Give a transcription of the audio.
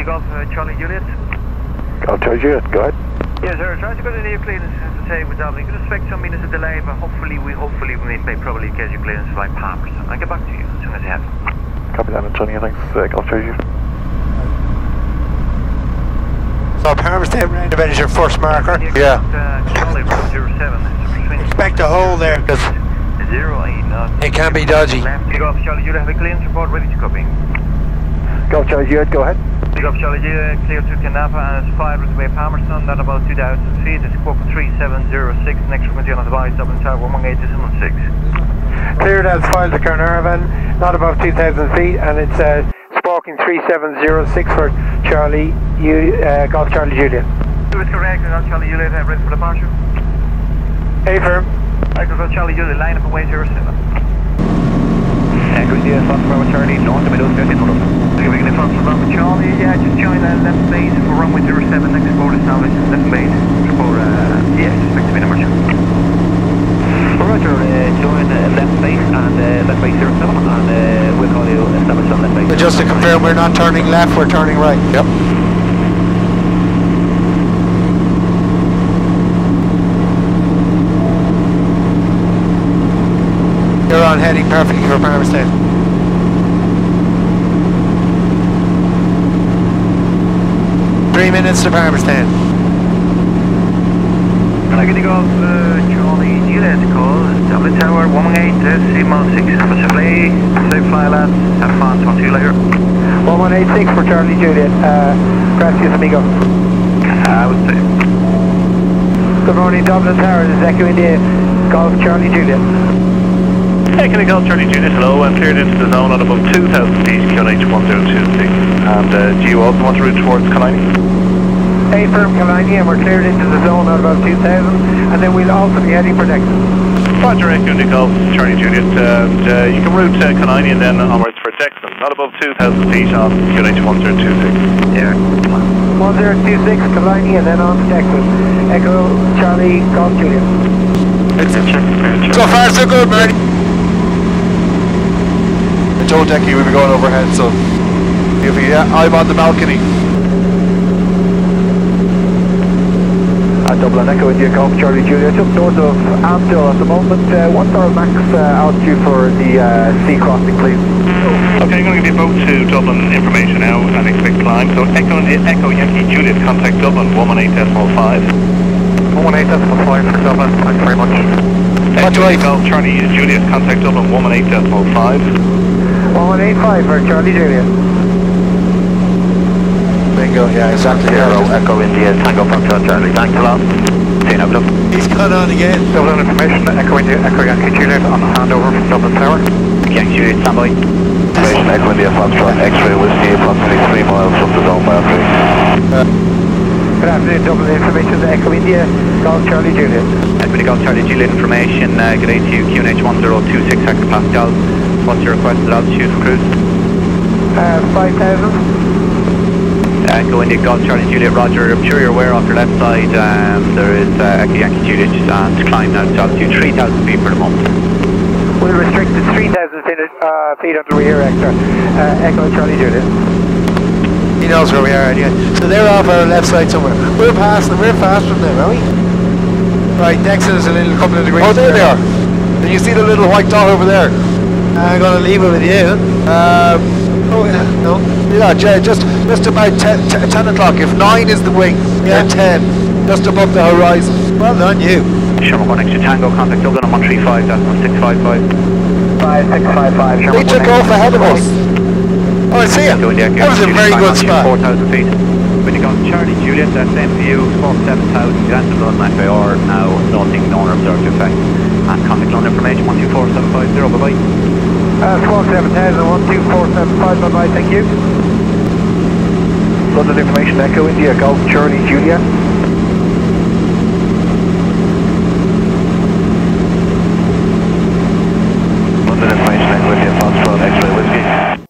Echo Golf, uh, Charlie Juliet. Golf Charlie Juliet, go ahead. Yes, sir. Trying to go to the clearance as I say with Dublin. Could expect some minutes of delay, but hopefully we hopefully we may probably get your clearance by Palmer's. I'll get back to you as soon as I have. Copy that, Antonio. Thanks, uh, Golf Charlie Juliet. So Palmerston roundabout is your first marker. Yeah. Uh, Charlie from 07. It's Expect a hole there because zero eight knots. it can't be dodgy. Left. Big off Charlie Juliet. Have a clearance report ready to copy. Golf Charlie Juliet, go ahead. Big up Charlie Juliet, clear to Canapa and it's 5 routes away Palmerston, at about 2,000 feet. It's squawk 3706, next frequency on the device, Dublin Tower 118.6. Cleared as filed to Caernarfon, not above 2,000 feet, and it's uh, Sparking 3706 for Charlie, U, uh, Golf Charlie Juliet. Two is correct, and Charlie Juliet, uh, ready for departure. Hey firm. Echo Golf Charlie Juliet, line up away 07. Echo India, Fox Bravo Charlie, north of Middle 15 Echo Beginning Fox Bravo Charlie, yeah, just join the left base for runway 07, next report established, left base, report, uh, yeah, expect to be number 2. Roger, uh, join uh, left base and uh, left base 07, and uh, we'll call you established on left base. So just to confirm, we're not turning left, we're turning right. Yep. You're on heading perfectly for Palmerston. Three minutes to Palmerston. Can I get you off uh, Charlie Juliet call, Dublin Tower 118, uh, Seamal 6, specifically, safe fly lads, have fun, talk to you later. 1186 for Charlie Juliet. Uh, gracias amigo. I would say. Good morning, Dublin Tower. This is Echo India, Golf Charlie Juliet. Taking a Golf Charlie Juliet, hello, I'm cleared into the zone at above 2,000 feet, QNH 1026. And uh, do you also want to route towards Killiney? Hey firm Killiney, and we're cleared into the zone at about 2,000, and then we'll also be heading for Dexter. Roger, Echo India Golf Charlie Juliet, and uh, you can route to Killiney and then onwards for Dexton, not above 2,000 feet on QNH 1026. Yeah. 1026 Killiney, and then on to Dexter. Echo Charlie Golf Juliet. So far, so good, Marty. I told Decky we'd be going overhead, so if he, yeah, I'm on the balcony. At Dublin Echo India Golf Charlie Juliet, just north of Amdale at the moment. Uh, what's our max uh, altitude for the uh, sea crossing, please? Okay, I'm going to give you both to Dublin information now and expect climb. So Echo, Echo Yankee Juliet, contact Dublin 118.5. 118.5 for Dublin, thanks very much. What do I Golf Charlie Juliet, contact Dublin 118.5. 1185 for Charlie Juliet. Bingo, yeah, exactly. Zero, Echo India, Tango Foxtrot Charlie, thanks a lot. See you now, look. He's cut on again. Dublin information, Echo India, Echo Yankee Juliet on handover from Dublin Tower. Yankee Juliet, standby. Information, Echo India, Foxtrot, X-ray Whiskey, approximately 3 miles from the zone boundary. Good afternoon, Dublin information, Echo India, Golf Charlie Juliet. Echo India, Golf Charlie Juliet information, uh, good day to you, QNH 1026 hectopascal. What's your requested altitude for cruise? Uh, 5,000. Echo India, Golf Charlie Juliet, Roger. I'm sure you're aware off your left side, um, there is uh, Echo Yankee Juliet and to climb now to altitude 3,000 feet for the moment. We'll restrict to 3,000 feet, uh, feet under rear extra. Uh, Echo Charlie Juliet. He knows where we are anyway. So they're off our left side somewhere. We're past them, we're fast from them, are we? Right, next is a little couple of degrees. Oh, there they are. And you see the little white dot over there? I'm gonna leave it with you. Um, Oh, yeah, Jay, just just about 10, 10, 10 o'clock. If 9 is the wing, Yeah. then 10. Just above the horizon. Well done, you. Sherman 1 extra Tango, contact Dublin on 135, that's 655. 5655, They took off ahead of us. Oh, I see it. Echo That was a very good altitude spot. 4,000 feet. When you got Charlie Juliet, that same view, spot 7,000, Grand London FIR, now noting no observed effect. And contact London information 124750, bye bye. Uh, squawk 7000, 12475, bye bye, thank you. London information, Echo India, Golf Charlie Julia.